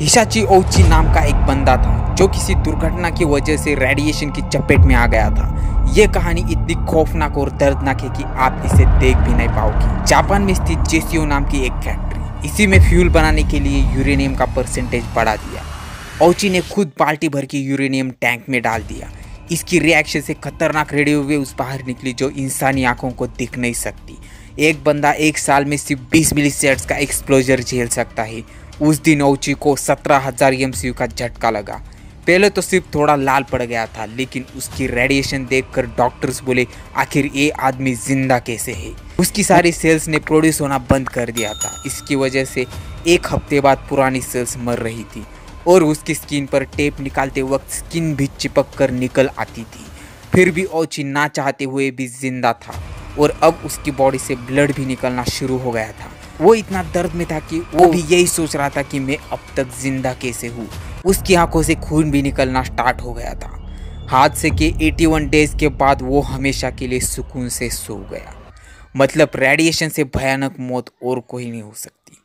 हिशाची ओची नाम का एक बंदा था, जो किसी दुर्घटना की वजह से रेडिएशन की चपेट में आ गया था। ये कहानी इतनी खौफनाक और दर्दनाक है कि आप इसे देख भी नहीं पाओगे। जापान में स्थित जेसीओ नाम की एक फैक्ट्री इसी में फ्यूल बनाने के लिए यूरेनियम का परसेंटेज बढ़ा दिया। ओची ने खुद बाल्टी भर के यूरेनियम टैंक में डाल दिया। इसकी रिएक्शन से खतरनाक रेडियो वेव्स बाहर निकली जो इंसानी आँखों को दिख नहीं सकती। एक बंदा एक साल में सिर्फ़ 20 मिली का एक्सप्लोजर झेल सकता है। उस दिन ओची को सत्रह हज़ार एम का झटका लगा। पहले तो सिर्फ़ थोड़ा लाल पड़ गया था, लेकिन उसकी रेडिएशन देखकर डॉक्टर्स बोले, आखिर ये आदमी ज़िंदा कैसे है? उसकी सारी सेल्स ने प्रोड्यूस होना बंद कर दिया था। इसकी वजह से एक हफ़्ते बाद पुरानी सेल्स मर रही थी और उसकी स्किन पर टेप निकालते वक्त स्किन भी चिपक कर निकल आती थी। फिर भी ओची ना चाहते हुए भी ज़िंदा था और अब उसकी बॉडी से ब्लड भी निकलना शुरू हो गया था। वो इतना दर्द में था कि वो भी यही सोच रहा था कि मैं अब तक ज़िंदा कैसे हूँ। उसकी आँखों से खून भी निकलना स्टार्ट हो गया था। हादसे के 81 डेज़ के बाद वो हमेशा के लिए सुकून से सो गया। मतलब रेडिएशन से भयानक मौत और कोई नहीं हो सकती।